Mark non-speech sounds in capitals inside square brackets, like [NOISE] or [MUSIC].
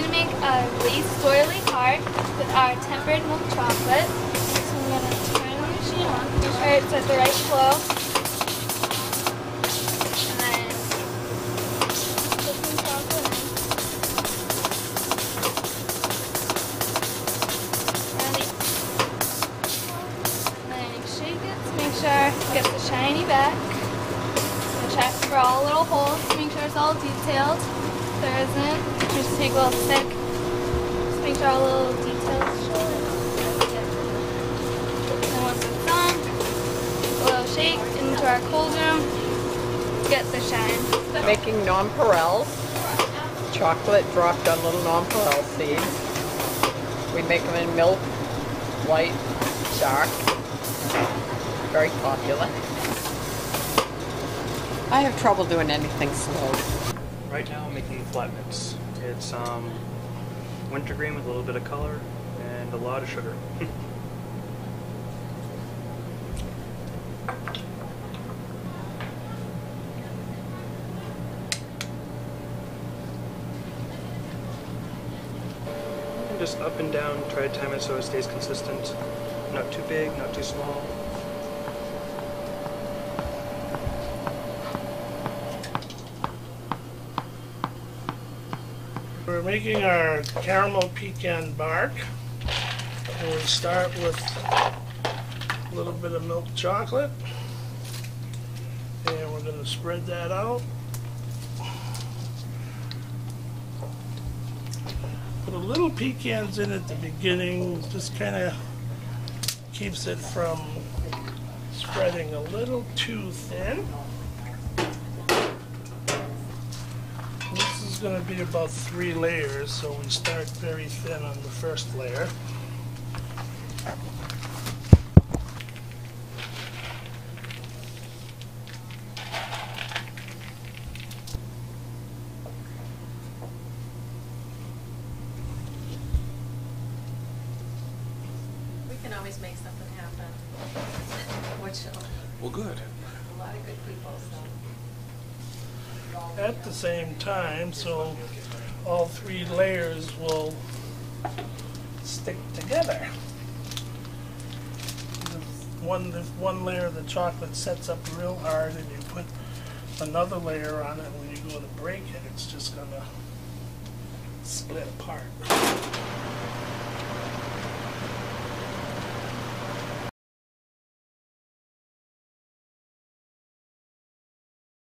our glazed swirly card with our tempered milk chocolate. So I'm going to turn the machine on, make sure it's at the right flow. And then put some chocolate in. And the- then shake it to make sure it the shiny back. Check for all little holes to make sure it's all detailed. If there isn't, just take a little stick. Just make sure all the little details show. And once it's done, a little shake into our cold room. Get the shine. Making nonpareils. Chocolate dropped on little nonpareil seeds. We make them in milk, white, dark. Very popular. I have trouble doing anything slow. Right now I'm making flat mix. It's um, wintergreen with a little bit of color and a lot of sugar. [LAUGHS] Just up and down, try to time it so it stays consistent. Not too big, not too small. We're making our caramel pecan bark. And we start with a little bit of milk chocolate. And we're going to spread that out. Put a little pecans in at the beginning, just kind of keeps it from spreading a little too thin. Going to be about three layers, so we start very thin on the first layer. We can always make something happen. Which, Well, good. a lot of good people, so. At the same time, so all three layers will stick together. One, one layer of the chocolate sets up real hard and you put another layer on it, when you go to break it, it's just gonna split apart.